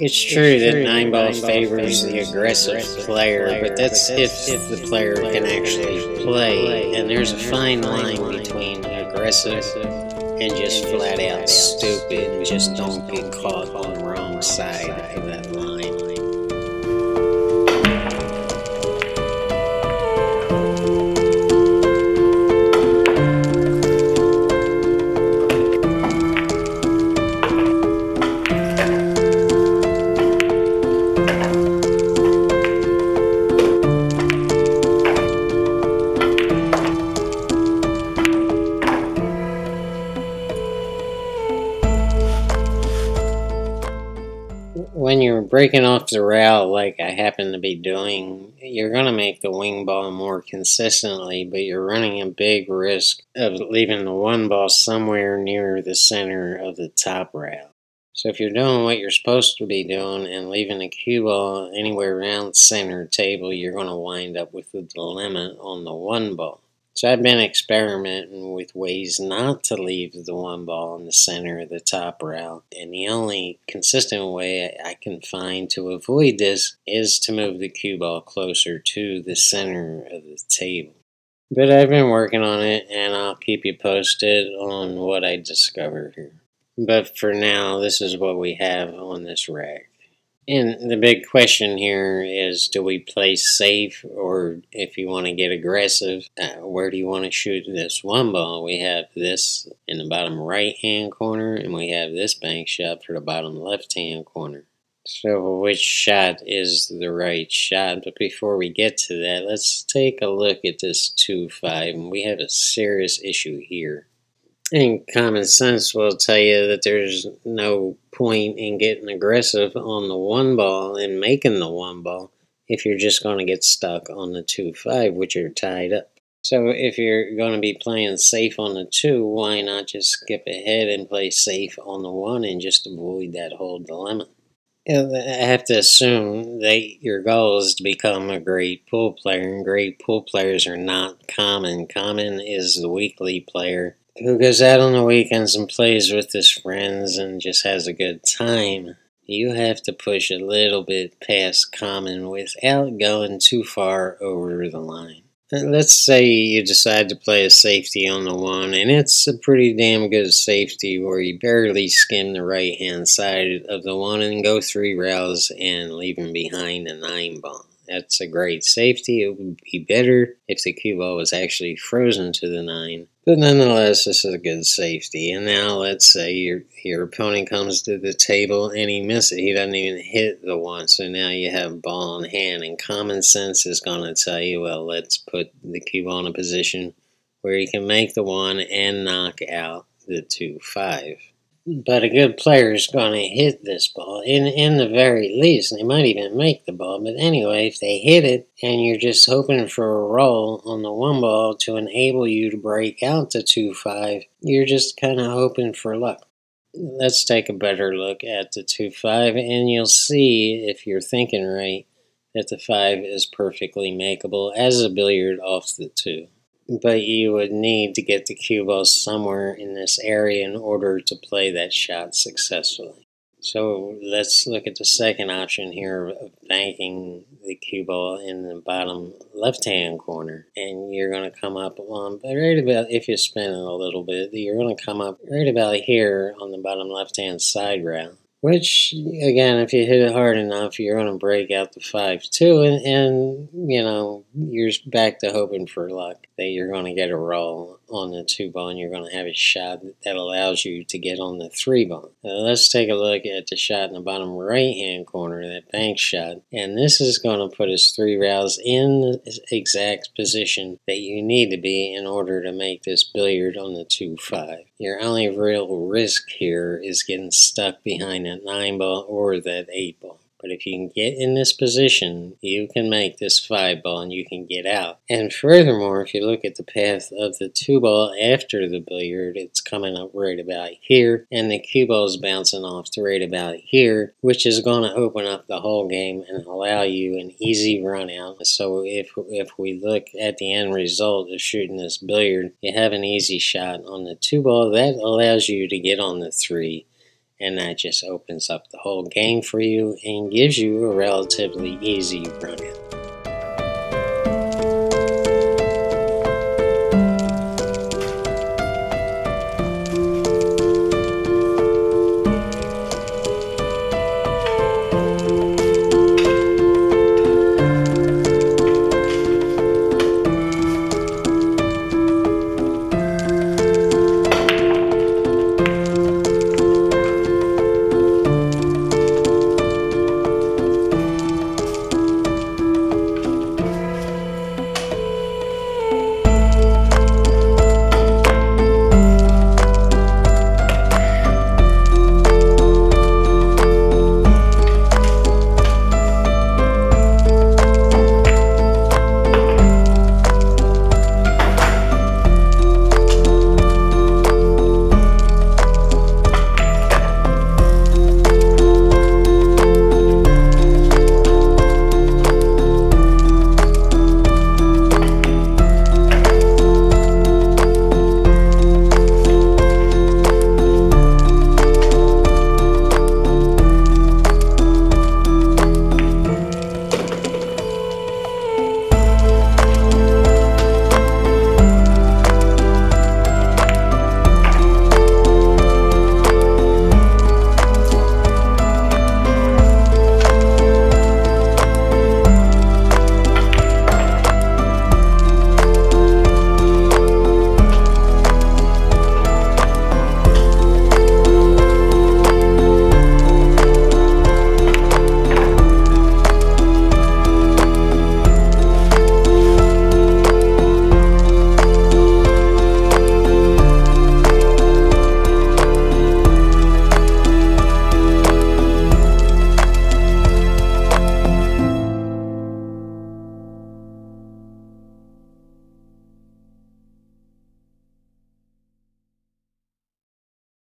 It's true that nine ball favors the aggressive player, but that's if the player can actually play. And there's a fine line between aggressive and just flat out stupid and just don't get caught on the wrong side of that line. When you're breaking off the rail like I happen to be doing, you're going to make the wing ball more consistently, but you're running a big risk of leaving the one ball somewhere near the center of the top rail. So if you're doing what you're supposed to be doing and leaving the cue ball anywhere around the center table, you're going to wind up with a dilemma on the one ball. So I've been experimenting with ways not to leave the one ball in the center of the top route. And the only consistent way I can find to avoid this is to move the cue ball closer to the center of the table. But I've been working on it and I'll keep you posted on what I discover here. But for now, this is what we have on this rack. And the big question here is do we play safe or if you want to get aggressive, uh, where do you want to shoot this one ball? We have this in the bottom right hand corner and we have this bank shot for the bottom left hand corner. So which shot is the right shot? But before we get to that, let's take a look at this 2-5 and we have a serious issue here. And common sense will tell you that there's no point in getting aggressive on the one ball and making the one ball if you're just going to get stuck on the 2-5, which are tied up. So if you're going to be playing safe on the 2, why not just skip ahead and play safe on the 1 and just avoid that whole dilemma? I have to assume that your goal is to become a great pool player, and great pool players are not common. Common is the weekly player who goes out on the weekends and plays with his friends and just has a good time. You have to push a little bit past common without going too far over the line. Let's say you decide to play a safety on the one, and it's a pretty damn good safety where you barely skim the right hand side of the one and go three rounds and leave him behind a nine ball. That's a great safety. It would be better if the cue ball was actually frozen to the nine. But nonetheless, this is a good safety. And now let's say your your opponent comes to the table and he misses. He doesn't even hit the one. So now you have ball in hand. And common sense is going to tell you, well, let's put the cue ball in a position where you can make the one and knock out the two five. But a good player is going to hit this ball, in, in the very least. They might even make the ball. But anyway, if they hit it and you're just hoping for a roll on the one ball to enable you to break out to 2 5, you're just kind of hoping for luck. Let's take a better look at the 2 5, and you'll see, if you're thinking right, that the 5 is perfectly makeable as a billiard off the 2 but you would need to get the cue ball somewhere in this area in order to play that shot successfully. So let's look at the second option here of banking the cue ball in the bottom left hand corner. And you're going to come up on, but right about, if you spin it a little bit, you're going to come up right about here on the bottom left hand side round. Which, again, if you hit it hard enough, you're going to break out the 5 2, and, and, you know, you're back to hoping for luck that you're going to get a roll on the 2 ball and you're going to have a shot that allows you to get on the 3 ball. Now, let's take a look at the shot in the bottom right hand corner, that bank shot, and this is going to put us 3 rounds in the exact position that you need to be in order to make this billiard on the 2 5. Your only real risk here is getting stuck behind that 9 ball or that 8 ball. But if you can get in this position, you can make this 5 ball and you can get out. And furthermore, if you look at the path of the 2 ball after the billiard, it's coming up right about here, and the cue ball is bouncing off to right about here, which is going to open up the whole game and allow you an easy run out. So if, if we look at the end result of shooting this billiard, you have an easy shot on the 2 ball. That allows you to get on the 3 and that just opens up the whole game for you and gives you a relatively easy run in.